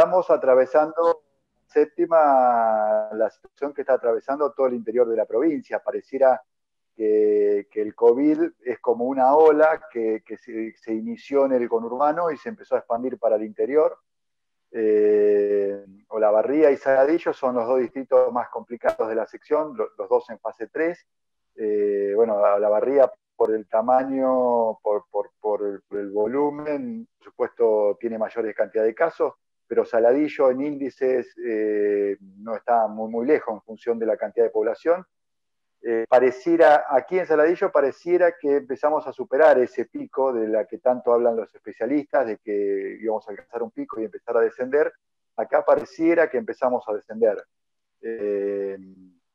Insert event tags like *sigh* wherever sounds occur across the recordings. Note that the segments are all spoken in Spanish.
estamos atravesando séptima la situación que está atravesando todo el interior de la provincia. Pareciera que, el COVID es como una ola que, se, inició en el conurbano y se empezó a expandir para el interior. Eh, Olavarría y Saladillo son los dos distritos más complicados de la sección, los, dos en fase 3. Eh, bueno, Olavarría por el tamaño, por, el, volumen, por supuesto tiene mayores cantidad de casos, pero Saladillo en índices eh, no está muy, muy lejos en función de la cantidad de población. Eh, pareciera, aquí en Saladillo pareciera que empezamos a superar ese pico de la que tanto hablan los especialistas, de que íbamos a alcanzar un pico y empezar a descender. Acá pareciera que empezamos a descender. Eh,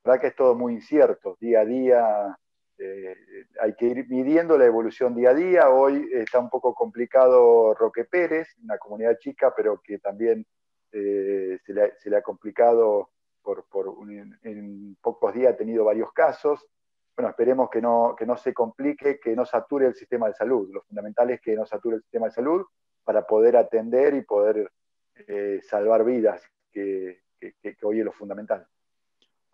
verdad que es todo muy incierto, día a día eh, hay que ir midiendo la evolución día a día. Hoy está un poco complicado Roque Pérez, una comunidad chica, pero que también se le, ha complicado por, en pocos días ha tenido varios casos. Bueno, esperemos que no, que no se complique, que no sature el sistema de salud. Lo fundamental es que no sature el sistema de salud para poder atender y poder eh, salvar vidas, que, hoy es lo fundamental.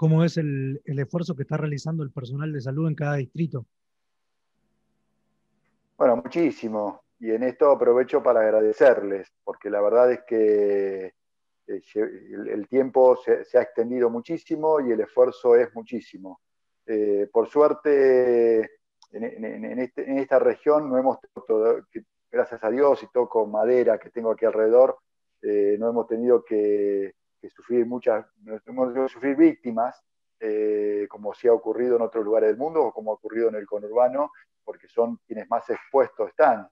¿Cómo es el, esfuerzo que está realizando el personal de salud en cada distrito? Bueno, muchísimo. Y en esto aprovecho para agradecerles, porque la verdad es que eh, el, tiempo se, ha extendido muchísimo y el esfuerzo es muchísimo. Eh, por suerte, este, en, esta región no hemos, gracias a Dios y toco madera que tengo aquí alrededor, eh, no hemos tenido que, sufrir muchas, hemos que sufrir víctimas, como sí ha ocurrido en otros lugares del mundo o como ha ocurrido en el conurbano, porque son quienes más expuestos están.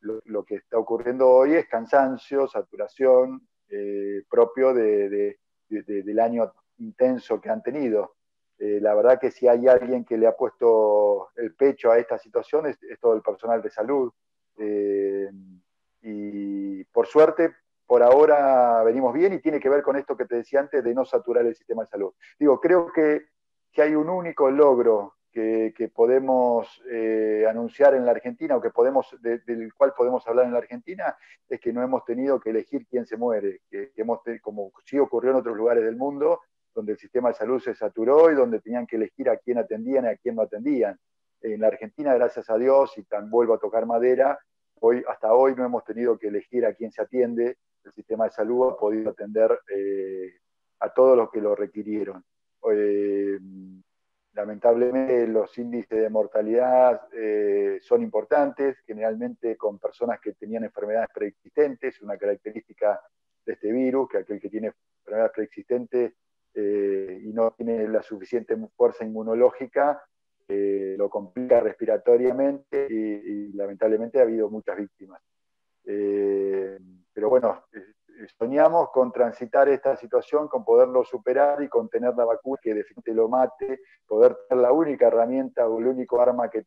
lo, que está ocurriendo hoy es cansancio, saturación, eh, propio de, del año intenso que han tenido. Eh, la verdad que si hay alguien que le ha puesto el pecho a esta situación es, todo el personal de salud. Eh, y por suerte, por ahora venimos bien y tiene que ver con esto que te decía antes de no saturar el sistema de salud. Digo, creo que, que hay un único logro que, podemos eh, anunciar en la Argentina o que podemos, del cual podemos hablar en la Argentina es que no hemos tenido que elegir quién se muere, que, hemos, como sí ocurrió en otros lugares del mundo, donde el sistema de salud se saturó y donde tenían que elegir a quién atendían y a quién no atendían. En la Argentina, gracias a Dios, y tan vuelvo a tocar madera, hoy, hasta hoy no hemos tenido que elegir a quién se atiende, el sistema de salud ha podido atender eh, a todos los que lo requirieron. Eh, Lamentablemente los índices de mortalidad eh, son importantes, generalmente con personas que tenían enfermedades preexistentes, una característica de este virus, que aquel que tiene enfermedades preexistentes eh, y no tiene la suficiente fuerza inmunológica, eh, lo complica respiratoriamente y, lamentablemente ha habido muchas víctimas. Pero bueno, soñamos con transitar esta situación, con poderlo superar y con tener la vacuna que definitivamente lo mate, poder tener la única herramienta o el único arma que,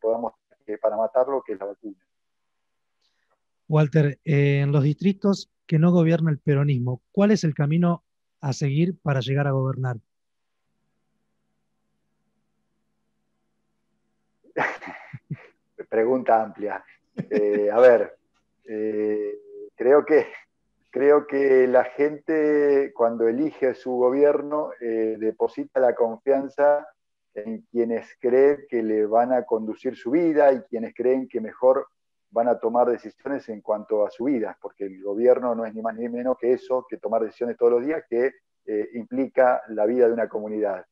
podamos para matarlo, que es la vacuna. Walter, eh, en los distritos que no gobierna el peronismo, ¿cuál es el camino a seguir para llegar a gobernar? *laughs* Pregunta amplia. Eh, a ver, eh, creo que Creo que la gente cuando elige su gobierno eh, deposita la confianza en quienes creen que le van a conducir su vida y quienes creen que mejor van a tomar decisiones en cuanto a su vida, porque el gobierno no es ni más ni menos que eso, que tomar decisiones todos los días, que eh, implica la vida de una comunidad.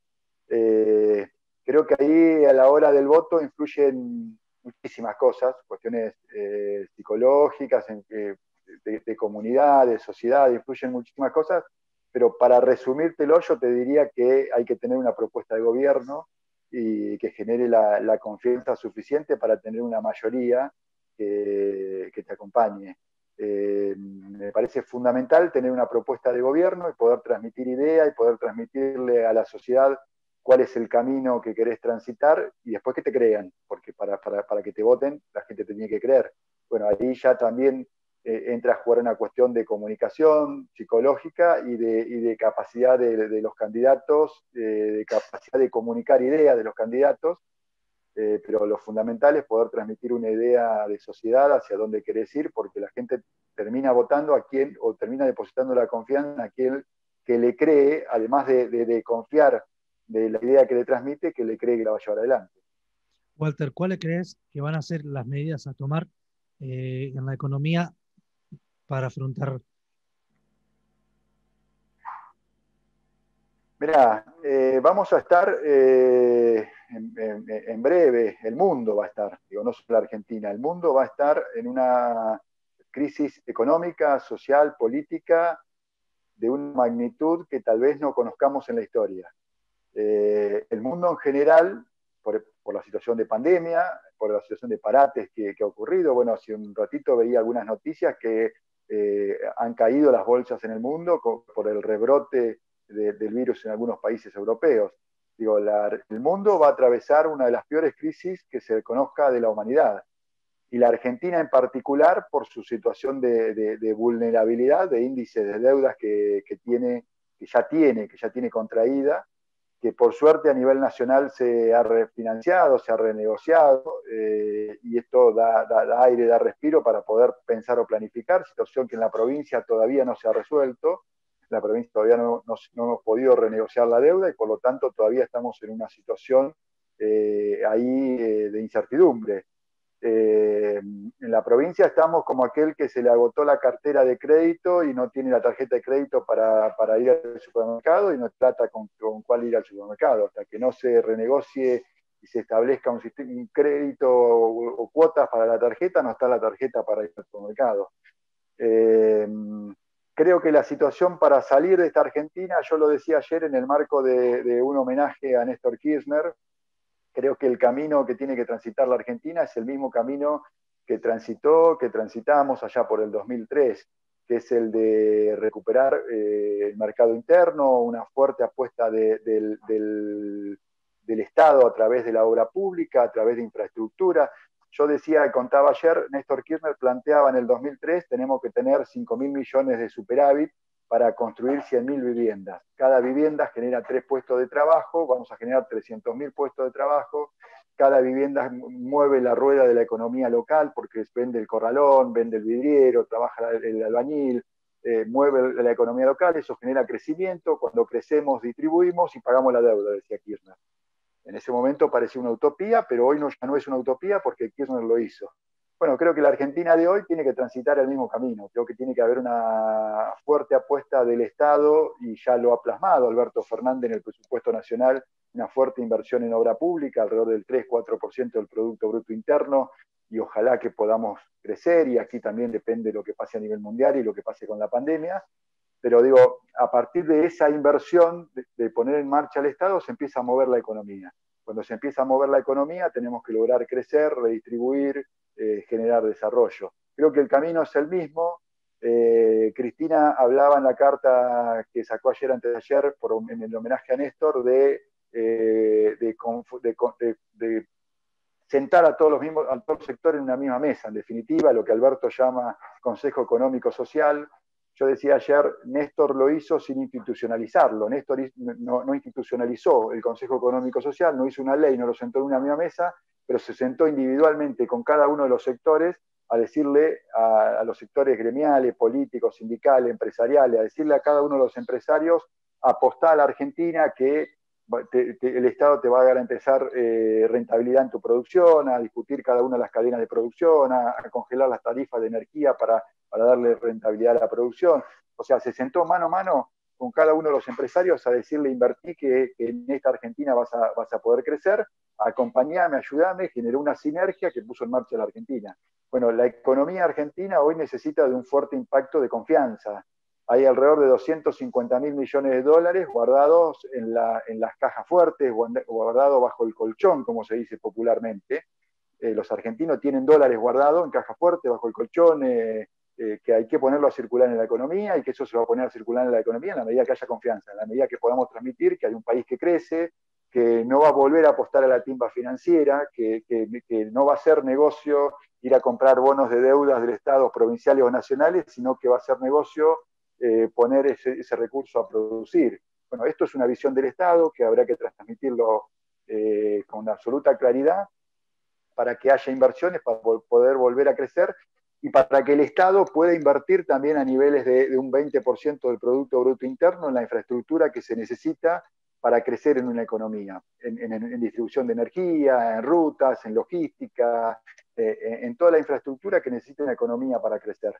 Eh, creo que ahí a la hora del voto influyen muchísimas cosas, cuestiones psicológicas, en, de, comunidad, de sociedad, influyen muchísimas cosas, pero para resumírtelo yo te diría que hay que tener una propuesta de gobierno y que genere la, confianza suficiente para tener una mayoría que, te acompañe. Eh, me parece fundamental tener una propuesta de gobierno y poder transmitir idea y poder transmitirle a la sociedad cuál es el camino que querés transitar y después que te crean, porque para, para, que te voten la gente te tiene que creer. Bueno, ahí ya también eh, entra a jugar una cuestión de comunicación psicológica y de, capacidad de, los candidatos, eh, de capacidad de comunicar ideas de los candidatos. eh, pero lo fundamental es poder transmitir una idea de sociedad hacia dónde querés ir, porque la gente termina votando a quien, o termina depositando la confianza a quien que le cree, además de, confiar de la idea que le transmite, que le cree que la va a llevar adelante. Walter, ¿cuáles crees que van a ser las medidas a tomar eh, en la economía para afrontar? Mirá, eh, vamos a estar eh, en, breve, el mundo va a estar, digo, no solo la Argentina, el mundo va a estar en una crisis económica, social, política, de una magnitud que tal vez no conozcamos en la historia. Eh, el mundo en general, por, la situación de pandemia, por la situación de parates que, ha ocurrido, bueno, hace un ratito veía algunas noticias que eh, han caído las bolsas en el mundo por el rebrote del virus en algunos países europeos. Digo, el mundo va a atravesar una de las peores crisis que se conozca de la humanidad. Y la Argentina en particular, por su situación de, vulnerabilidad, de índice de deudas que, tiene, que ya tiene, que ya tiene contraída, que por suerte a nivel nacional se ha refinanciado, se ha renegociado, eh, y esto da, aire, da respiro para poder pensar o planificar, situación que en la provincia todavía no se ha resuelto la provincia todavía no, hemos podido renegociar la deuda y por lo tanto todavía estamos en una situación eh, ahí eh, de incertidumbre. Eh, en la provincia estamos como aquel que se le agotó la cartera de crédito y no tiene la tarjeta de crédito para, ir al supermercado y no trata con, cuál ir al supermercado. Hasta que no se renegocie y se establezca un, un crédito o, cuotas para la tarjeta, no está la tarjeta para ir al supermercado. Creo que la situación para salir de esta Argentina, yo lo decía ayer en el marco de, un homenaje a Néstor Kirchner, creo que el camino que tiene que transitar la Argentina es el mismo camino que transitó, que transitamos allá por el 2003, que es el de recuperar eh, el mercado interno, una fuerte apuesta del, del Estado a través de la obra pública, a través de infraestructura. Yo decía, contaba ayer, Néstor Kirchner planteaba en el 2003, tenemos que tener 5 mil millones de superávit para construir 100 mil viviendas. Cada vivienda genera tres puestos de trabajo, vamos a generar 300 mil puestos de trabajo. Cada vivienda mueve la rueda de la economía local porque vende el corralón, vende el vidriero, trabaja el albañil, eh, mueve la economía local, eso genera crecimiento. Cuando crecemos, distribuimos y pagamos la deuda, decía Kirchner. En ese momento parecía una utopía, pero hoy no, ya no es una utopía porque Kirchner lo hizo. Bueno, creo que la Argentina de hoy tiene que transitar el mismo camino. Creo que tiene que haber una fuerte apuesta del Estado, y ya lo ha plasmado Alberto Fernández en el presupuesto nacional, una fuerte inversión en obra pública, alrededor del 3-4% del Producto Bruto Interno, y ojalá que podamos crecer, y aquí también depende de lo que pase a nivel mundial y lo que pase con la pandemia, pero digo, a partir de esa inversión de, poner en marcha el Estado se empieza a mover la economía. Cuando se empieza a mover la economía tenemos que lograr crecer, redistribuir, eh, generar desarrollo. Creo que el camino es el mismo. Eh, Cristina hablaba en la carta que sacó ayer, antes de ayer, por, en el homenaje a Néstor, de, eh, de, sentar a todos, los mismos, a todos los sectores en una misma mesa, en definitiva, lo que Alberto llama Consejo Económico Social, yo decía ayer, Néstor lo hizo sin institucionalizarlo. Néstor no, institucionalizó el Consejo Económico Social, no hizo una ley, no lo sentó en una misma mesa, pero se sentó individualmente con cada uno de los sectores a decirle a, los sectores gremiales, políticos, sindicales, empresariales, a decirle a cada uno de los empresarios, apostar a la Argentina que el Estado te va a garantizar eh, rentabilidad en tu producción, a discutir cada una de las cadenas de producción, a congelar las tarifas de energía para para darle rentabilidad a la producción. O sea, se sentó mano a mano con cada uno de los empresarios a decirle, invertí que, en esta Argentina vas a, vas a poder crecer, acompañame, ayúdame, generó una sinergia que puso en marcha la Argentina. Bueno, la economía argentina hoy necesita de un fuerte impacto de confianza. Hay alrededor de 250 mil millones de dólares guardados en, la, en, las cajas fuertes, guardados bajo el colchón, como se dice popularmente. Eh, los argentinos tienen dólares guardados en cajas fuertes, bajo el colchón, eh, eh, que hay que ponerlo a circular en la economía y que eso se va a poner a circular en la economía en la medida que haya confianza, en la medida que podamos transmitir que hay un país que crece, que no va a volver a apostar a la timba financiera, que, no va a ser negocio ir a comprar bonos de deudas del Estado provinciales o nacionales, sino que va a ser negocio eh, poner ese, recurso a producir. Bueno, esto es una visión del Estado que habrá que transmitirlo eh, con absoluta claridad para que haya inversiones, para poder volver a crecer y para que el Estado pueda invertir también a niveles de, un 20% del Producto Bruto Interno en la infraestructura que se necesita para crecer en una economía, en, distribución de energía, en rutas, en logística, eh, en toda la infraestructura que necesita una economía para crecer.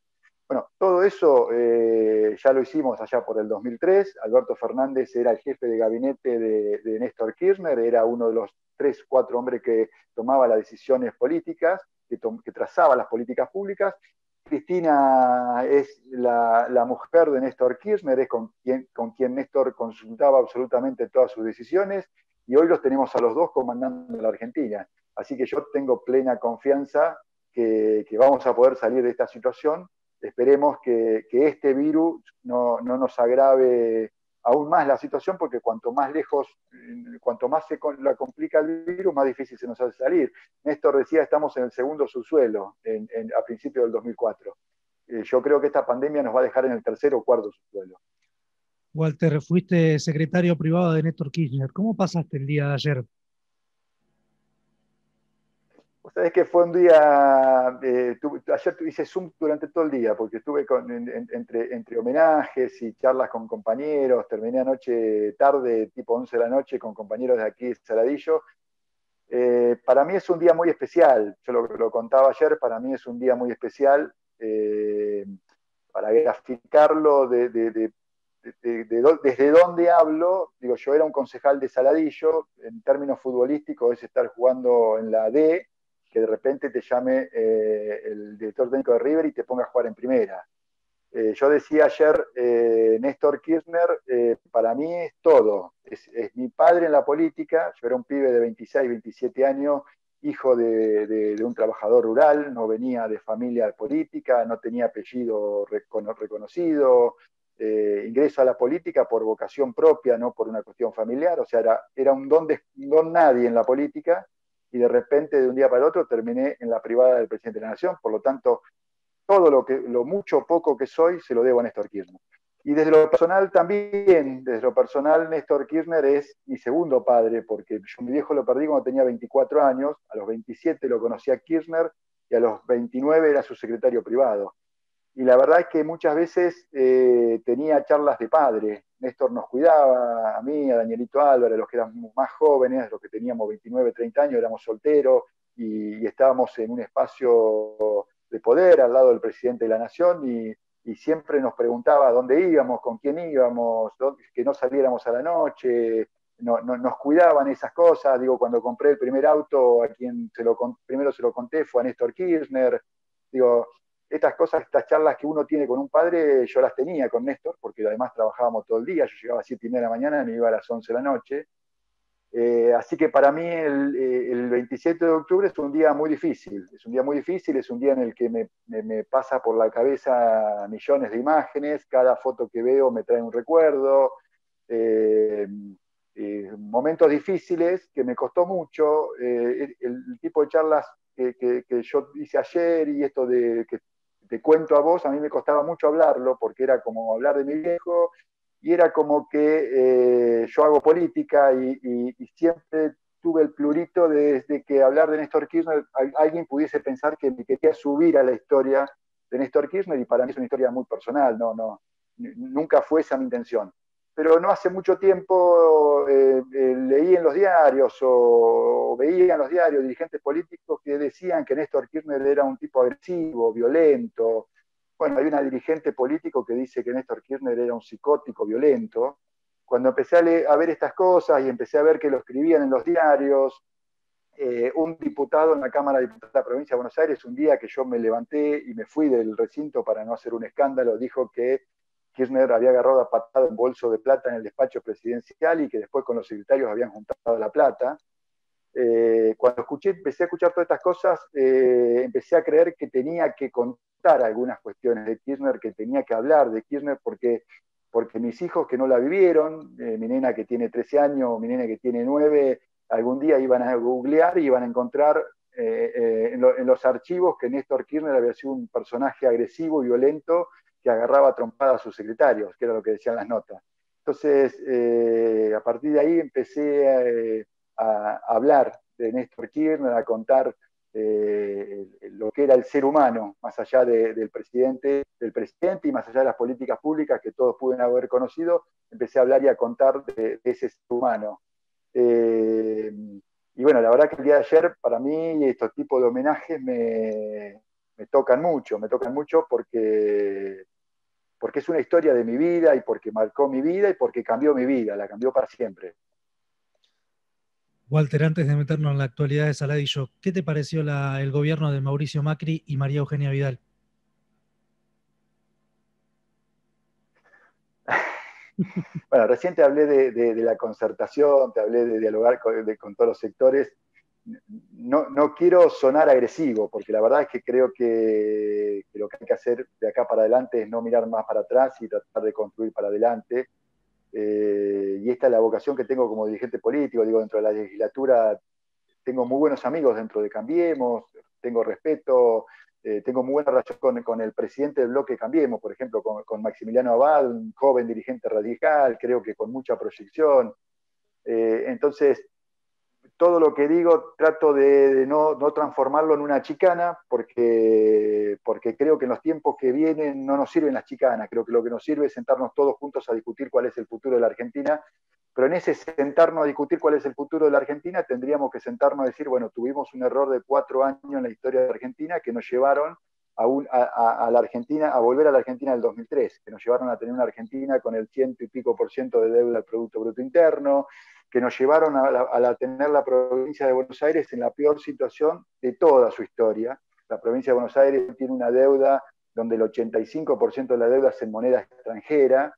Bueno, todo eso eh, ya lo hicimos allá por el 2003. Alberto Fernández era el jefe de gabinete de, Néstor Kirchner, era uno de los tres, cuatro hombres que tomaba las decisiones políticas, que, trazaba las políticas públicas. Cristina es la, mujer de Néstor Kirchner, es con quien, con quien Néstor consultaba absolutamente todas sus decisiones, y hoy los tenemos a los dos comandando la Argentina. Así que yo tengo plena confianza que vamos a poder salir de esta situación esperemos que, este virus no, nos agrave aún más la situación, porque cuanto más lejos, cuanto más se la complica el virus, más difícil se nos hace salir. Néstor decía, estamos en el segundo subsuelo a principios del 2004. Eh, yo creo que esta pandemia nos va a dejar en el tercer o cuarto subsuelo. Walter, fuiste secretario privado de Néstor Kirchner. ¿Cómo pasaste el día de ayer? Sabes que fue un día, eh, ayer hice Zoom durante todo el día, porque estuve entre, entre homenajes y charlas con compañeros, terminé anoche tarde, tipo 11 de la noche, con compañeros de aquí de Saladillo. Eh, para mí es un día muy especial, yo lo, contaba ayer, para mí es un día muy especial, eh, para graficarlo de, desde dónde hablo, digo, yo era un concejal de Saladillo, en términos futbolísticos es estar jugando en la D, que de repente te llame eh, el director técnico de River y te ponga a jugar en primera. Eh, yo decía ayer, eh, Néstor Kirchner, para mí es todo. Es, mi padre en la política, yo era un pibe de 26, 27 años, hijo de, un trabajador rural, no venía de familia política, no tenía apellido reconocido, ingreso a la política por vocación propia, no por una cuestión familiar, o sea, era, un don, de, don nadie en la política, y de repente de un día para el otro terminé en la privada del presidente de la Nación, por lo tanto, todo lo, que, lo mucho o poco que soy se lo debo a Néstor Kirchner. Y desde lo personal también, desde lo personal, Néstor Kirchner es mi segundo padre, porque yo mi viejo lo perdí cuando tenía 24 años, a los 27 lo conocí a Kirchner y a los 29 era su secretario privado. Y la verdad es que muchas veces eh, tenía charlas de padre, Néstor nos cuidaba, a mí, a Danielito Álvarez, los que éramos más jóvenes, los que teníamos 29, 30 años, éramos solteros y, estábamos en un espacio de poder al lado del presidente de la Nación y, siempre nos preguntaba dónde íbamos, con quién íbamos, que no saliéramos a la noche, no, nos cuidaban esas cosas. Digo, cuando compré el primer auto, a quien primero se lo conté fue a Néstor Kirchner. Digo, estas cosas, estas charlas que uno tiene con un padre, yo las tenía con Néstor, porque además trabajábamos todo el día, yo llegaba a 7 y media de la mañana y me iba a las 11 de la noche. Eh, así que para mí el, 27 eh, de octubre es un día muy difícil, es un día muy difícil, es un día en el que me, pasa por la cabeza millones de imágenes, cada foto que veo me trae un recuerdo, eh, momentos difíciles que me costó mucho, el, tipo de charlas que, que, yo hice ayer y esto de que te cuento a vos, a mí me costaba mucho hablarlo porque era como hablar de mi viejo y era como que eh, yo hago política y, siempre tuve el plurito desde que hablar de Néstor Kirchner, alguien pudiese pensar que me quería subir a la historia de Néstor Kirchner y para mí es una historia muy personal, no, no, nunca fue esa mi intención pero no hace mucho tiempo eh, eh, leí en los diarios o, veía en los diarios dirigentes políticos que decían que Néstor Kirchner era un tipo agresivo, violento. Bueno, hay una dirigente político que dice que Néstor Kirchner era un psicótico violento. Cuando empecé a, ver estas cosas y empecé a ver que lo escribían en los diarios, eh, un diputado en la Cámara de Diputados de la Provincia de Buenos Aires, un día que yo me levanté y me fui del recinto para no hacer un escándalo, dijo que Kirchner había agarrado a patada un bolso de plata en el despacho presidencial y que después con los secretarios habían juntado la plata. Eh, cuando escuché, empecé a escuchar todas estas cosas, eh, empecé a creer que tenía que contar algunas cuestiones de Kirchner, que tenía que hablar de Kirchner, porque, porque mis hijos que no la vivieron, eh, mi nena que tiene 13 años, mi nena que tiene 9, algún día iban a googlear y iban a encontrar en, los archivos que Néstor Kirchner había sido un personaje agresivo, violento, que agarraba trompada a sus secretarios, que era lo que decían las notas. Entonces, eh, a partir de ahí empecé eh, a, hablar de Néstor Kirchner, a contar eh, lo que era el ser humano, más allá del, presidente, del presidente y más allá de las políticas públicas que todos pueden haber conocido, empecé a hablar y a contar de, ese ser humano. Y bueno, la verdad que el día de ayer, para mí, estos tipos de homenajes me, me tocan mucho, me tocan mucho porque, porque es una historia de mi vida y porque marcó mi vida y porque cambió mi vida, la cambió para siempre. Walter, antes de meternos en la actualidad de Saladillo, ¿qué te pareció el gobierno de Mauricio Macri y María Eugenia Vidal? *laughs* Bueno, recién te hablé de, la concertación, te hablé de dialogar con, todos los sectores. No, no, quiero sonar agresivo, porque la verdad es que creo que, lo que hay que hacer de acá para adelante es no mirar más para atrás y tratar de construir para adelante. Eh, y esta es la vocación que tengo como dirigente político, digo, dentro de la legislatura tengo muy buenos amigos dentro de Cambiemos, tengo respeto, eh, tengo muy buena relación con, el presidente del bloque Cambiemos, por ejemplo, con, Maximiliano Abad, un joven dirigente radical, creo que con mucha proyección. Eh, entonces, todo lo que digo trato de, no, transformarlo en una chicana, porque, porque creo que en los tiempos que vienen no nos sirven las chicanas, creo que lo que nos sirve es sentarnos todos juntos a discutir cuál es el futuro de la Argentina, pero en ese sentarnos a discutir cuál es el futuro de la Argentina tendríamos que sentarnos a decir, bueno, tuvimos un error de cuatro años en la historia de Argentina que nos llevaron a, la Argentina, a volver a la Argentina del 2003, que nos llevaron a tener una Argentina con el ciento y pico por ciento de deuda al Producto Bruto Interno, que nos llevaron a, tener la provincia de Buenos Aires en la peor situación de toda su historia. La provincia de Buenos Aires tiene una deuda donde el 85% de la deuda es en moneda extranjera,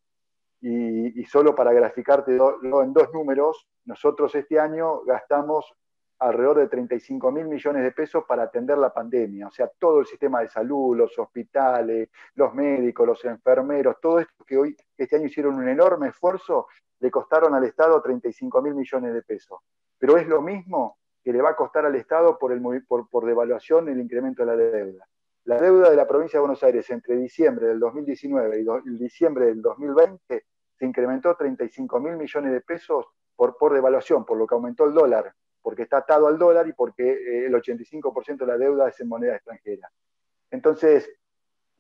y, solo para graficarte en dos números, nosotros este año gastamos alrededor de 35 mil millones de pesos para atender la pandemia. O sea, todo el sistema de salud, los hospitales, los médicos, los enfermeros, todo esto que hoy, este año hicieron un enorme esfuerzo, le costaron al Estado 35 mil millones de pesos. Pero es lo mismo que le va a costar al Estado por, el, por, por devaluación el incremento de la deuda. La deuda de la provincia de Buenos Aires entre diciembre del 2019 y diciembre del 2020 se incrementó 35 mil millones de pesos por, por devaluación, por lo que aumentó el dólar, porque está atado al dólar y porque eh, el 85% de la deuda es en moneda extranjera. Entonces,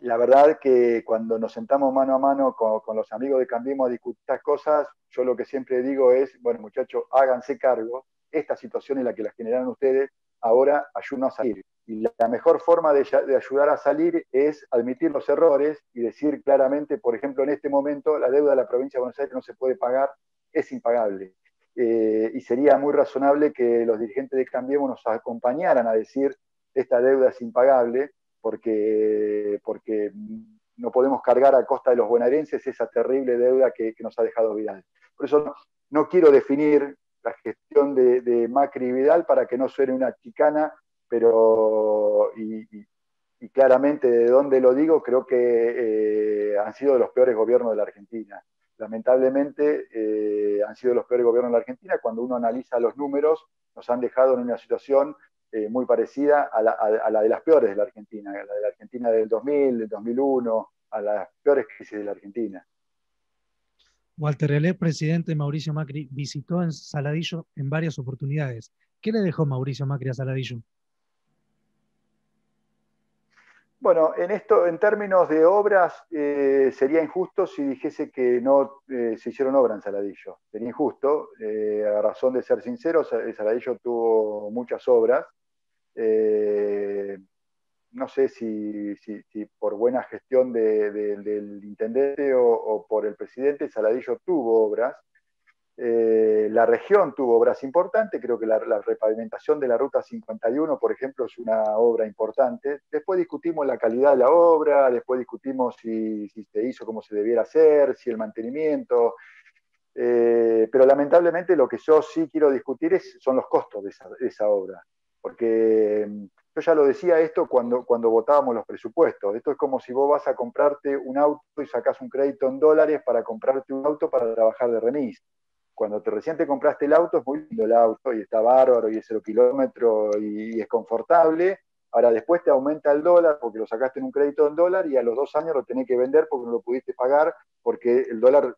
la verdad que cuando nos sentamos mano a mano con, los amigos de Cambiemos a discutir estas cosas, yo lo que siempre digo es, bueno muchachos, háganse cargo, esta situación es la que la generaron ustedes, ahora ayúdanos a salir. Y la mejor forma de, ayudar a salir es admitir los errores y decir claramente, por ejemplo, en este momento la deuda de la provincia de Buenos Aires no se puede pagar, es impagable. Eh, y sería muy razonable que los dirigentes de Cambiemos nos acompañaran a decir, esta deuda es impagable, porque, porque no podemos cargar a costa de los bonaerenses esa terrible deuda que, nos ha dejado Vidal. Por eso no, quiero definir la gestión de, Macri y Vidal para que no suene una chicana, pero y, claramente de dónde lo digo, creo que eh, han sido los peores gobiernos de la Argentina. Lamentablemente eh, han sido los peores gobiernos de la Argentina. Cuando uno analiza los números, nos han dejado en una situación eh, muy parecida a la, de las peores de la Argentina, a la de la Argentina del 2000, del 2001, a las peores crisis de la Argentina. Walter, el presidente Mauricio Macri visitó en Saladillo en varias oportunidades. ¿Qué le dejó Mauricio Macri a Saladillo? Bueno, en esto, en términos de obras, eh, sería injusto si dijese que no eh, se hicieron obras en Saladillo. Sería injusto. a razón de ser sincero, Saladillo tuvo muchas obras. Eh, no sé si, por buena gestión del intendente o, por el presidente, Saladillo tuvo obras. Eh, la región tuvo obras importantes, creo que la, repavimentación de la Ruta 51, por ejemplo, es una obra importante. Después discutimos la calidad de la obra, después discutimos si, se hizo como se debiera hacer, si el mantenimiento. Eh, pero lamentablemente lo que yo sí quiero discutir es, son los costos de esa obra porque mm, yo ya lo decía esto cuando, cuando votábamos los presupuestos. Esto es como si vos vas a comprarte un auto y sacas un crédito en dólares para comprarte un auto para trabajar de remis. Cuando te recién te compraste el auto, es muy lindo el auto y está bárbaro y es cero kilómetro y, es confortable. Ahora después te aumenta el dólar porque lo sacaste en un crédito en dólar y a los dos años lo tenés que vender porque no lo pudiste pagar porque el dólar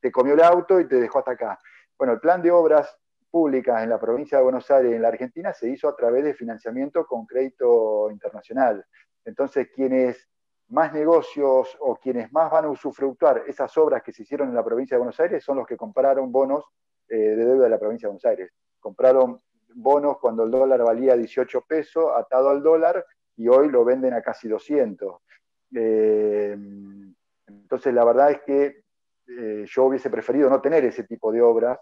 te comió el auto y te dejó hasta acá. Bueno, el plan de obras públicas en la provincia de Buenos Aires y en la Argentina se hizo a través de financiamiento con crédito internacional. Entonces, quienes más negocios o quienes más van a usufructuar esas obras que se hicieron en la provincia de Buenos Aires son los que compraron bonos eh, de deuda de la provincia de Buenos Aires. Compraron bonos cuando el dólar valía 18 pesos, atado al dólar, y hoy lo venden a casi 200. Eh, entonces, la verdad es que eh, yo hubiese preferido no tener ese tipo de obras.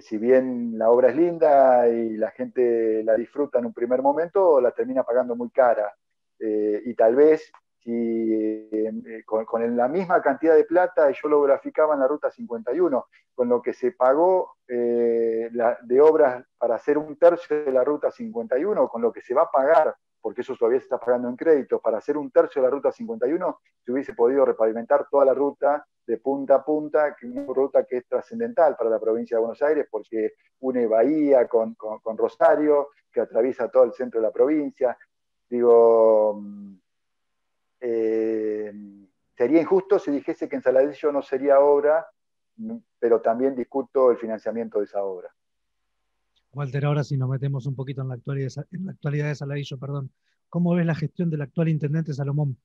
si bien la obra es linda y la gente la disfruta en un primer momento, la termina pagando muy cara. y tal vez si eh, con, la misma cantidad de plata, yo lo graficaba en la ruta 51, con lo que se pagó eh, de obras para hacer un tercio de la ruta 51, con lo que se va a pagar, porque eso todavía se está pagando en crédito, para hacer un tercio de la ruta 51, se hubiese podido repavimentar toda la ruta de punta a punta, que una ruta que es trascendental para la provincia de Buenos Aires, porque une Bahía con, con Rosario, que atraviesa todo el centro de la provincia. Digo, eh, sería injusto si dijese que en Saladillo no sería obra, pero también discuto el financiamiento de esa obra. Walter, ahora si nos metemos un poquito en la actualidad, en la actualidad de Saladillo, perdón, ¿cómo ves la gestión del actual intendente Salomón?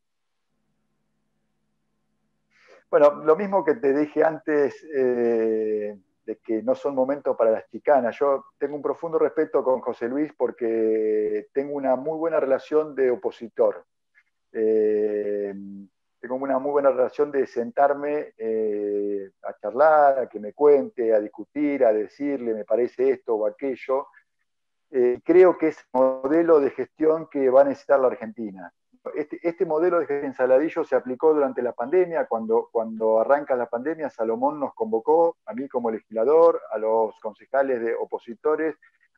Bueno, lo mismo que te dije antes eh, de que no son momentos para las chicanas. Yo tengo un profundo respeto con José Luis porque tengo una muy buena relación de opositor. Eh, tengo una muy buena relación de sentarme eh, a charlar, a que me cuente, a discutir, a decirle, me parece esto o aquello. Eh, creo que es el modelo de gestión que va a necesitar la Argentina. Este, este, modelo de gestión en Saladillo se aplicó durante la pandemia, cuando, cuando arranca la pandemia, Salomón nos convocó, a mí como legislador, a los concejales de opositores,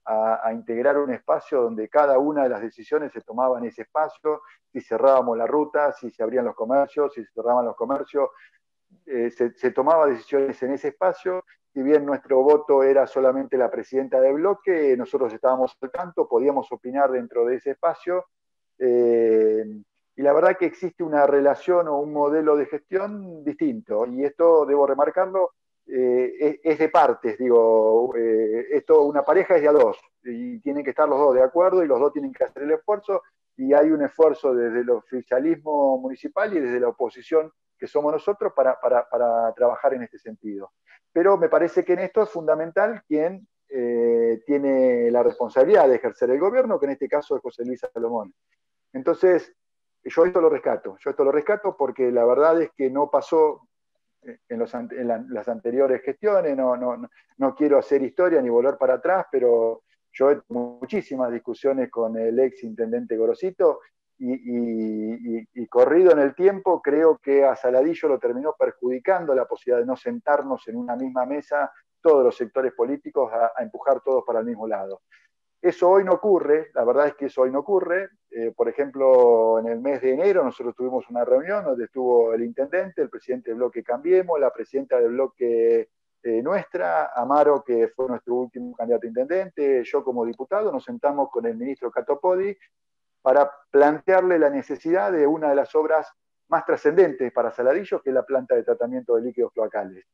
a, integrar un espacio donde cada una de las decisiones se tomaba en ese espacio, si cerrábamos la ruta, si se abrían los comercios, si se cerraban los comercios, eh, se, se tomaba decisiones en ese espacio. Si bien nuestro voto era solamente la presidenta del bloque, nosotros estábamos al tanto, podíamos opinar dentro de ese espacio. Eh, y la verdad que existe una relación o un modelo de gestión distinto. Y esto, debo remarcarlo, eh, es, de partes, digo, eh, esto, una pareja es de a dos y tienen que estar los dos de acuerdo y los dos tienen que hacer el esfuerzo y hay un esfuerzo desde el oficialismo municipal y desde la oposición que somos nosotros para, trabajar en este sentido. Pero me parece que en esto es fundamental quien eh, tiene la responsabilidad de ejercer el gobierno, que en este caso es José Luis Salomón. Entonces, yo esto lo rescato, yo esto lo rescato porque la verdad es que no pasó, en, las anteriores gestiones, no, no, no, quiero hacer historia ni volver para atrás, pero yo he tenido muchísimas discusiones con el ex intendente Gorosito y, corrido en el tiempo, creo que a Saladillo lo terminó perjudicando la posibilidad de no sentarnos en una misma mesa todos los sectores políticos a empujar todos para el mismo lado. Eso hoy no ocurre, la verdad es que eso hoy no ocurre. Eh, por ejemplo, en el mes de enero nosotros tuvimos una reunión donde estuvo el intendente, el presidente del bloque Cambiemos, la presidenta del bloque eh, nuestra, Amaro, que fue nuestro último candidato a intendente, yo como diputado, nos sentamos con el ministro Catopodi para plantearle la necesidad de una de las obras más trascendentes para Saladillo, que es la planta de tratamiento de líquidos cloacales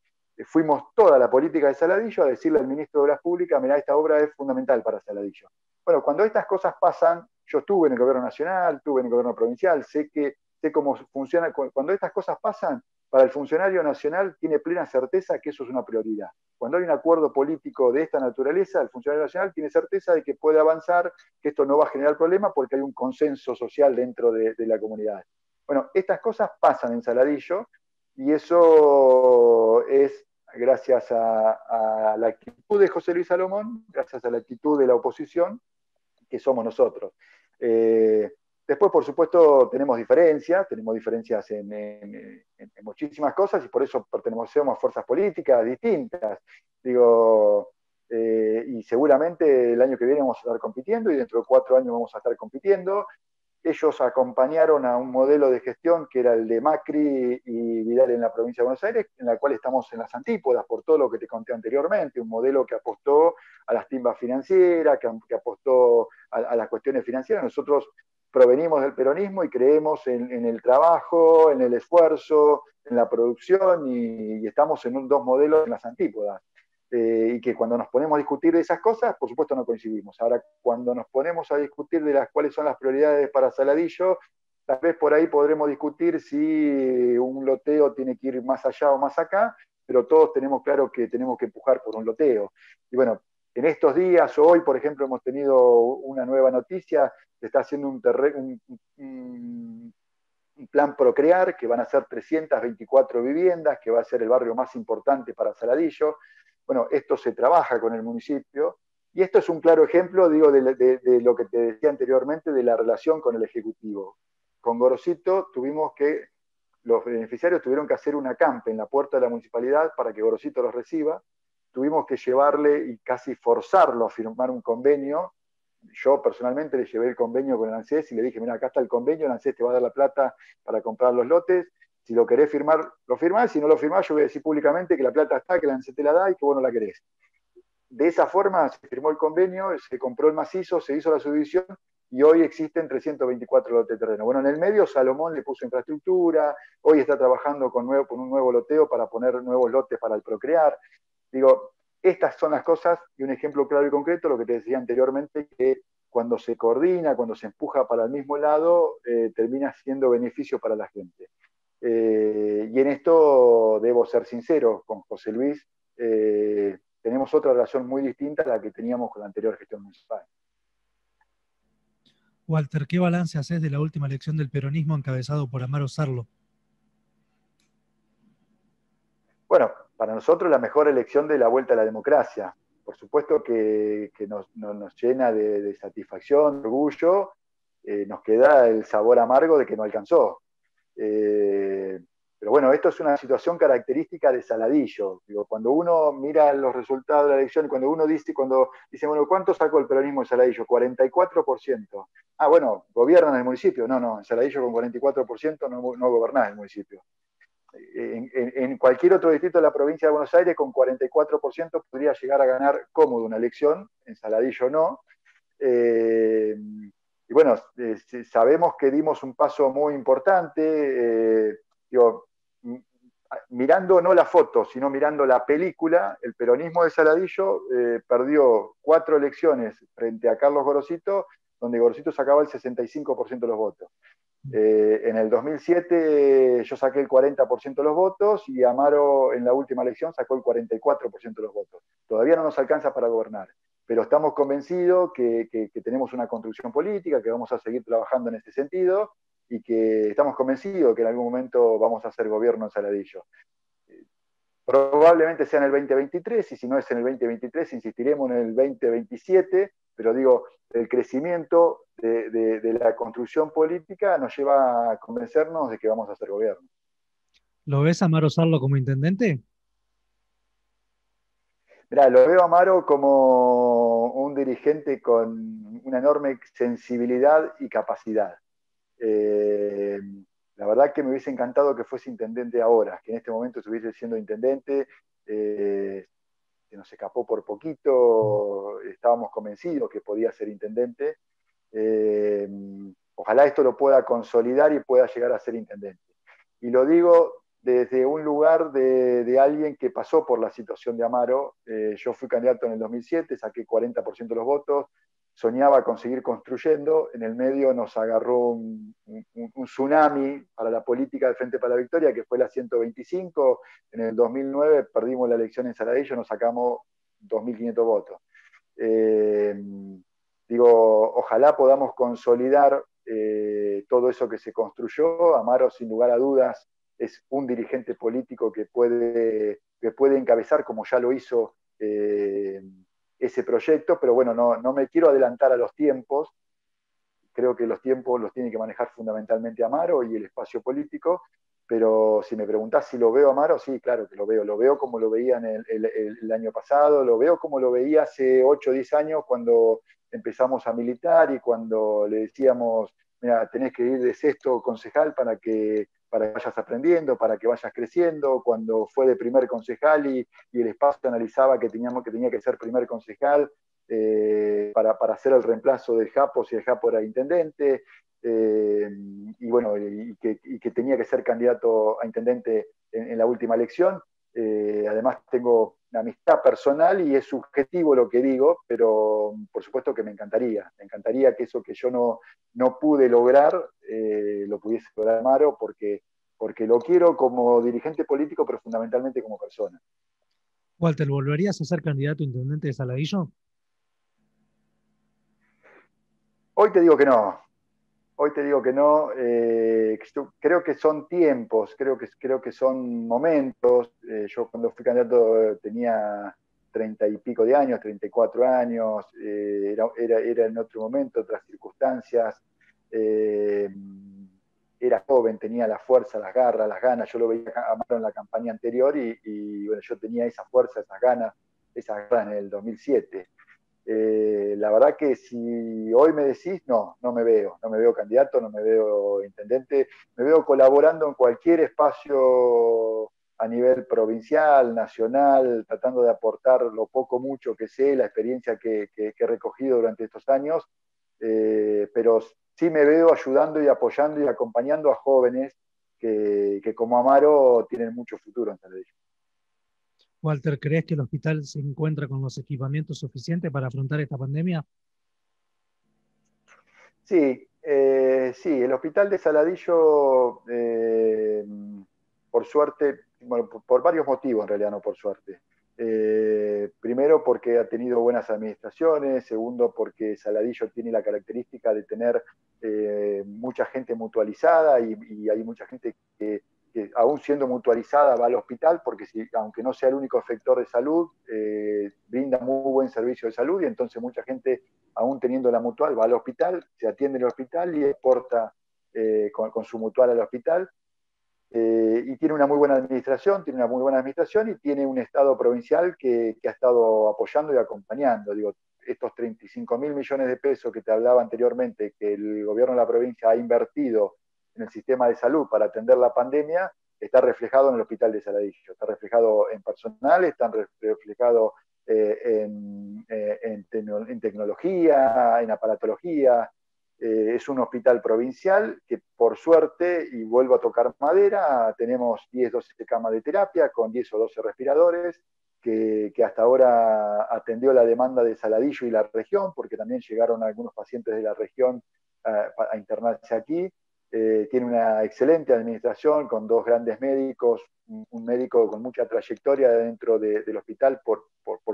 fuimos toda la política de Saladillo a decirle al ministro de Obras Públicas, mira, esta obra es fundamental para Saladillo. Bueno, cuando estas cosas pasan, yo estuve en el gobierno nacional, estuve en el gobierno provincial, sé que sé cómo funciona, cuando estas cosas pasan, para el funcionario nacional tiene plena certeza que eso es una prioridad. Cuando hay un acuerdo político de esta naturaleza, el funcionario nacional tiene certeza de que puede avanzar, que esto no va a generar problemas porque hay un consenso social dentro de, de la comunidad. Bueno, estas cosas pasan en Saladillo y eso es gracias a, la actitud de José Luis Salomón, gracias a la actitud de la oposición, que somos nosotros. Eh, después, por supuesto, tenemos diferencias, tenemos diferencias en, muchísimas cosas y por eso pertenecemos a fuerzas políticas distintas. Digo, eh, y seguramente el año que viene vamos a estar compitiendo y dentro de cuatro años vamos a estar compitiendo ellos acompañaron a un modelo de gestión que era el de Macri y Vidal en la provincia de Buenos Aires, en la cual estamos en las antípodas por todo lo que te conté anteriormente, un modelo que apostó a las timbas financieras, que, apostó a, las cuestiones financieras. Nosotros provenimos del peronismo y creemos en, el trabajo, en el esfuerzo, en la producción y, estamos en un, dos modelos en las antípodas. Eh, y que cuando nos ponemos a discutir de esas cosas, por supuesto no coincidimos. Ahora, cuando nos ponemos a discutir de las cuáles son las prioridades para Saladillo, tal vez por ahí podremos discutir si un loteo tiene que ir más allá o más acá, pero todos tenemos claro que tenemos que empujar por un loteo. Y bueno, en estos días, hoy, por ejemplo, hemos tenido una nueva noticia, se está haciendo un, plan Procrear, que van a ser 324 viviendas, que va a ser el barrio más importante para Saladillo. Bueno, esto se trabaja con el municipio y esto es un claro ejemplo, digo, de, lo que te decía anteriormente de la relación con el Ejecutivo. Con Gorosito tuvimos que, los beneficiarios tuvieron que hacer una campa en la puerta de la municipalidad para que Gorosito los reciba. Tuvimos que llevarle y casi forzarlo a firmar un convenio yo personalmente le llevé el convenio con el ANSES y le dije, mira, acá está el convenio, el ANSES te va a dar la plata para comprar los lotes, si lo querés firmar, lo firmás, si no lo firmás, yo voy a decir públicamente que la plata está, que el ANSES te la da y que vos no la querés. De esa forma se firmó el convenio, se compró el macizo, se hizo la subdivisión y hoy existen 324 lotes de terreno. Bueno, en el medio Salomón le puso infraestructura, hoy está trabajando con un nuevo loteo para poner nuevos lotes para el procrear. Digo, estas son las cosas y un ejemplo claro y concreto, lo que te decía anteriormente, que cuando se coordina, cuando se empuja para el mismo lado, eh, termina siendo beneficio para la gente. Eh, y en esto debo ser sincero con José Luis, eh, tenemos otra relación muy distinta a la que teníamos con la anterior gestión municipal. Walter, ¿qué balance haces de la última elección del peronismo encabezado por Amaro Sarlo? Bueno, para nosotros la mejor elección de la vuelta a la democracia. Por supuesto que, nos, llena de, satisfacción, de orgullo, eh, nos queda el sabor amargo de que no alcanzó. Eh, pero bueno, esto es una situación característica de Saladillo. Cuando uno mira los resultados de la elección, cuando uno dice, cuando dice, bueno, ¿cuánto sacó el peronismo en Saladillo? 44%. Ah, bueno, gobiernan el municipio. No, no, en Saladillo con 44% no, no gobernás el municipio en, cualquier otro distrito de la provincia de Buenos Aires con 44% podría llegar a ganar cómodo una elección, en Saladillo no. Eh, y bueno, eh, sabemos que dimos un paso muy importante, eh, mirando no la foto, sino mirando la película, el peronismo de Saladillo perdió cuatro elecciones frente a Carlos Gorosito, donde Gorosito sacaba el 65% de los votos. Eh, en el 2007 yo saqué el 40% de los votos y Amaro en la última elección sacó el 44% de los votos. Todavía no nos alcanza para gobernar, pero estamos convencidos que, tenemos una construcción política, que vamos a seguir trabajando en este sentido y que estamos convencidos que en algún momento vamos a hacer gobierno en Saladillo. Probablemente sea en el 2023 y si no es en el 2023 insistiremos en el 2027, pero digo, el crecimiento de, la construcción política nos lleva a convencernos de que vamos a hacer gobierno. ¿Lo ves a Amaro Sarlo como intendente? Mira, lo veo a Amaro como un dirigente con una enorme sensibilidad y capacidad. Eh, la verdad que me hubiese encantado que fuese intendente ahora, que en este momento estuviese siendo intendente. Eh, se nos escapó por poquito, estábamos convencidos que podía ser intendente. Eh, ojalá esto lo pueda consolidar y pueda llegar a ser intendente. Y lo digo desde un lugar de, alguien que pasó por la situación de Amaro. Eh, yo fui candidato en el 2007, saqué 40% de los votos, soñaba con seguir construyendo, en el medio nos agarró un, tsunami para la política del Frente para la Victoria, que fue la 125, en el 2009 perdimos la elección en Saladillo, nos sacamos 2.500 votos. Eh, digo, ojalá podamos consolidar eh, todo eso que se construyó. Amaro, sin lugar a dudas, es un dirigente político que puede, que puede encabezar, como ya lo hizo eh, ese proyecto, pero bueno, no, no, me quiero adelantar a los tiempos. Creo que los tiempos los tiene que manejar fundamentalmente Amaro y el espacio político, pero si me preguntás si lo veo Amaro, sí, claro que lo veo. Lo veo como lo veía en el, el año pasado, lo veo como lo veía hace 8 o 10 años cuando empezamos a militar y cuando le decíamos, mira, tenés que ir de sexto concejal para que, para que vayas aprendiendo, para que vayas creciendo, cuando fue de primer concejal y, el espacio analizaba que, teníamos, que tenía que ser primer concejal eh, para, hacer el reemplazo de Japo si el Japo era intendente, eh, y bueno, y que, tenía que ser candidato a intendente en, la última elección. Eh, además tengo amistad personal y es subjetivo lo que digo, pero por supuesto que me encantaría. Me encantaría que eso que yo no, no pude lograr, eh, lo pudiese lograr Amaro, porque, porque lo quiero como dirigente político, pero fundamentalmente como persona. Walter, ¿volverías a ser candidato a intendente de Saladillo? Hoy te digo que no. Hoy te digo que no. Eh, creo que son tiempos, creo que, creo que son momentos. Eh, yo cuando fui candidato eh, tenía treinta y pico de años, 34 años, era, era, en otro momento, otras circunstancias. era joven, tenía la fuerza, las garras, las ganas. Yo lo veía a en la campaña anterior y, y, bueno, yo tenía esa fuerza, esas ganas, esas ganas en el 2007. Eh, la verdad que si hoy me decís, no, no me veo, no me veo candidato, no me veo intendente, me veo colaborando en cualquier espacio a nivel provincial, nacional, tratando de aportar lo poco, mucho que sé, la experiencia que, he recogido durante estos años, eh, pero sí me veo ayudando y apoyando y acompañando a jóvenes que, como Amaro tienen mucho futuro entre ellos. Walter, ¿crees que el hospital se encuentra con los equipamientos suficientes para afrontar esta pandemia? Sí, eh, sí, el hospital de Saladillo, eh, por suerte, por, varios motivos en realidad, no por suerte. Eh, primero porque ha tenido buenas administraciones, segundo porque Saladillo tiene la característica de tener mucha gente mutualizada y hay mucha gente que que aún siendo mutualizada va al hospital, porque si, aunque no sea el único efector de salud, eh, brinda muy buen servicio de salud y entonces mucha gente, aún teniendo la mutual, va al hospital, se atiende en el hospital y exporta eh, con, su mutual al hospital. Eh, y tiene una muy buena administración, tiene una muy buena administración y tiene un Estado provincial que, que ha estado apoyando y acompañando. Digo, estos 35 mil millones de pesos que te hablaba anteriormente, que el gobierno de la provincia ha invertido en el sistema de salud para atender la pandemia está reflejado en el hospital de Saladillo, está reflejado en personal, está reflejado eh, eh, en, tecnología, en aparatología. Eh, es un hospital provincial que por suerte, y vuelvo a tocar madera, tenemos 10, 12 camas de terapia con 10 o 12 respiradores, que, hasta ahora atendió la demanda de Saladillo y la región, porque también llegaron algunos pacientes de la región a internarse aquí. Eh, tiene una excelente administración con dos grandes médicos, un, médico con mucha trayectoria dentro del hospital por,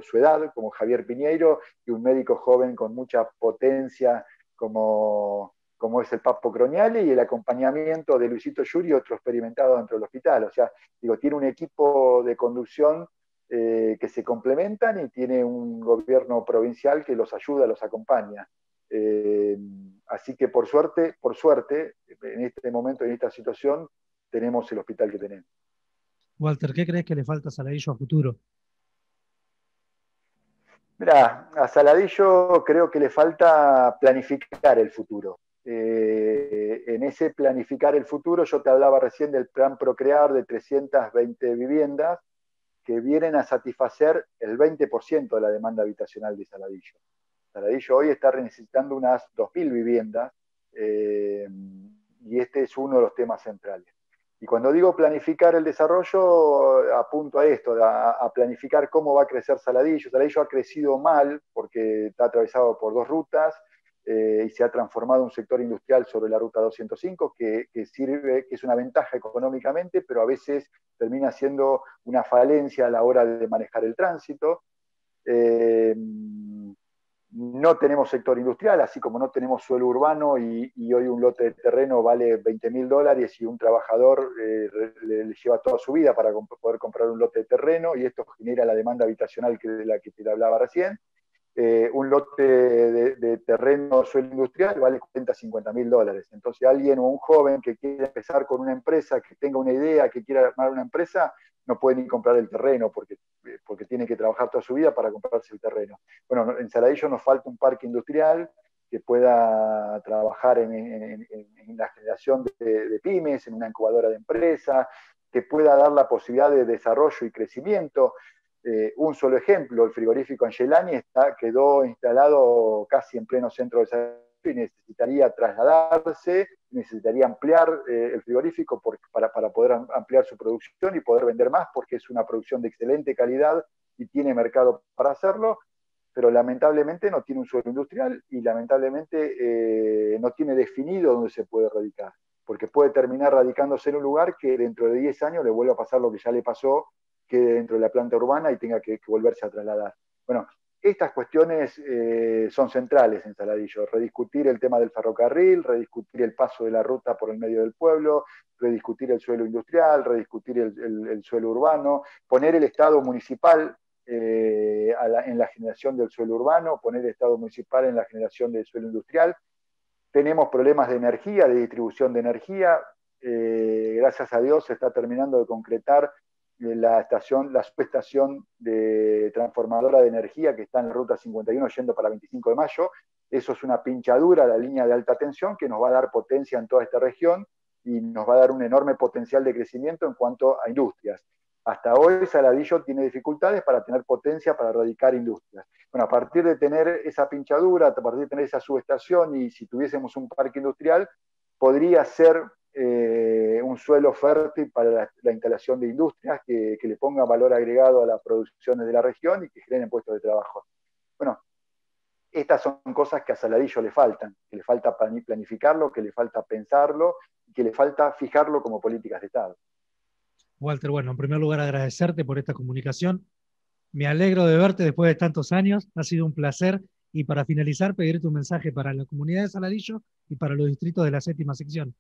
su edad, como Javier Piñeiro, y un médico joven con mucha potencia como, como es el Papo Croniali, y el acompañamiento de Luisito Yuri, otro experimentado dentro del hospital. O sea, digo, tiene un equipo de conducción eh, que se complementan y tiene un gobierno provincial que los ayuda, los acompaña. Eh, así que por suerte, por suerte, en este momento, en esta situación, tenemos el hospital que tenemos. Walter, ¿qué crees que le falta a Saladillo a futuro? Mira, a Saladillo creo que le falta planificar el futuro. Eh, en ese planificar el futuro, yo te hablaba recién del plan Procrear de 320 viviendas que vienen a satisfacer el 20% de la demanda habitacional de Saladillo. Saladillo hoy está necesitando unas 2.000 viviendas eh, y este es uno de los temas centrales. Y cuando digo planificar el desarrollo, apunto a esto, a, planificar cómo va a crecer Saladillo. Saladillo ha crecido mal porque está atravesado por dos rutas eh, y se ha transformado un sector industrial sobre la ruta 205 que, sirve, que es una ventaja económicamente, pero a veces termina siendo una falencia a la hora de manejar el tránsito. Eh, no tenemos sector industrial, así como no tenemos suelo urbano y, hoy un lote de terreno vale 20 mil dólares y un trabajador eh, le, lleva toda su vida para poder comprar un lote de terreno y esto genera la demanda habitacional que, de la que te hablaba recién. Eh, un lote de, de, terreno suelo industrial vale 40, 50 mil dólares. Entonces alguien o un joven que quiere empezar con una empresa, que tenga una idea, que quiera armar una empresa, no puede ni comprar el terreno porque, eh, porque tiene que trabajar toda su vida para comprarse el terreno. Bueno, en Saladillo nos falta un parque industrial que pueda trabajar en, la generación de, pymes, en una incubadora de empresas, que pueda dar la posibilidad de desarrollo y crecimiento. Eh, un solo ejemplo, el frigorífico Angelani está, quedó instalado casi en pleno centro de Saladillo y necesitaría trasladarse, necesitaría ampliar eh, el frigorífico para, poder ampliar su producción y poder vender más, porque es una producción de excelente calidad y tiene mercado para hacerlo, pero lamentablemente no tiene un suelo industrial y lamentablemente eh, no tiene definido dónde se puede radicar, porque puede terminar radicándose en un lugar que dentro de 10 años le vuelva a pasar lo que ya le pasó, que dentro de la planta urbana y tenga que, volverse a trasladar. Bueno, estas cuestiones eh, son centrales en Saladillo, rediscutir el tema del ferrocarril, rediscutir el paso de la ruta por el medio del pueblo, rediscutir el suelo industrial, rediscutir el suelo urbano, poner el Estado municipal eh, en la generación del suelo urbano, poner el Estado municipal en la generación del suelo industrial. Tenemos problemas de energía, de distribución de energía. Eh, gracias a Dios se está terminando de concretar la estación, la subestación de transformadora de energía que está en la ruta 51 yendo para 25 de mayo. Eso es una pinchadura, la línea de alta tensión, que nos va a dar potencia en toda esta región y nos va a dar un enorme potencial de crecimiento en cuanto a industrias. Hasta hoy Saladillo tiene dificultades para tener potencia para erradicar industrias. Bueno, a partir de tener esa pinchadura, a partir de tener esa subestación y si tuviésemos un parque industrial, podría ser eh, un suelo fértil para la, instalación de industrias que, le ponga valor agregado a las producciones de la región y que generen puestos de trabajo. Bueno, estas son cosas que a Saladillo le faltan, que le falta planificarlo, que le falta pensarlo, que le falta fijarlo como políticas de Estado. Walter, bueno, en primer lugar agradecerte por esta comunicación. Me alegro de verte después de tantos años, ha sido un placer. Y para finalizar, pedirte un mensaje para la comunidad de Saladillo y para los distritos de la séptima sección.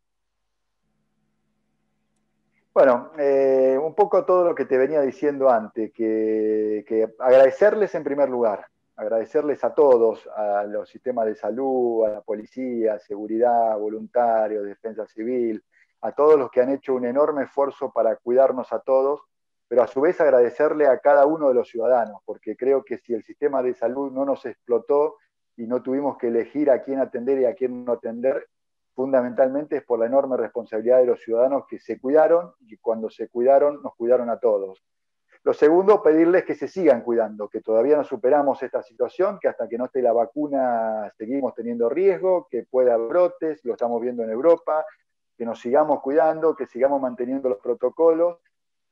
Bueno, eh, un poco todo lo que te venía diciendo antes, que, que, agradecerles en primer lugar, agradecerles a todos, a los sistemas de salud, a la policía, seguridad, voluntarios, defensa civil, a todos los que han hecho un enorme esfuerzo para cuidarnos a todos, pero a su vez agradecerle a cada uno de los ciudadanos, porque creo que si el sistema de salud no nos explotó y no tuvimos que elegir a quién atender y a quién no atender, fundamentalmente es por la enorme responsabilidad de los ciudadanos que se cuidaron y cuando se cuidaron nos cuidaron a todos. Lo segundo, pedirles que se sigan cuidando, que todavía no superamos esta situación, que hasta que no esté la vacuna seguimos teniendo riesgo, que pueda brotes, lo estamos viendo en Europa, que nos sigamos cuidando, que sigamos manteniendo los protocolos.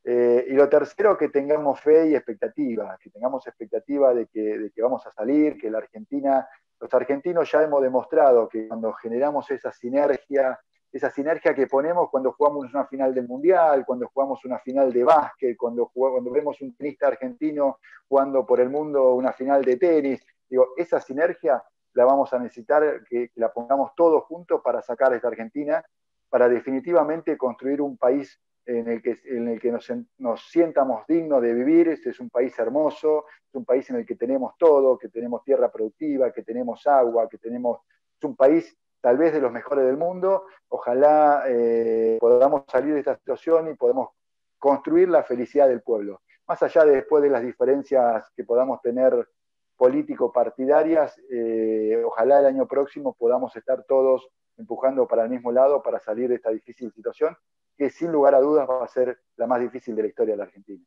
Eh, y lo tercero, que tengamos fe y expectativa, que tengamos expectativa de que, de que vamos a salir, que la Argentina, los argentinos ya hemos demostrado que cuando generamos esa sinergia, esa sinergia que ponemos cuando jugamos una final del Mundial, cuando jugamos una final de básquet, cuando, cuando vemos un tenista argentino jugando por el mundo una final de tenis, digo, esa sinergia la vamos a necesitar, que, la pongamos todos juntos para sacar a esta Argentina para definitivamente construir un país en el que, en el que nos, nos, sientamos dignos de vivir. Este es un país hermoso, es un país en el que tenemos todo, que tenemos tierra productiva, que tenemos agua, que tenemos... Es un país tal vez de los mejores del mundo. Ojalá eh, podamos salir de esta situación y podamos construir la felicidad del pueblo. Más allá de después de las diferencias que podamos tener político-partidarias, eh, ojalá el año próximo podamos estar todos empujando para el mismo lado para salir de esta difícil situación, que sin lugar a dudas va a ser la más difícil de la historia de la Argentina.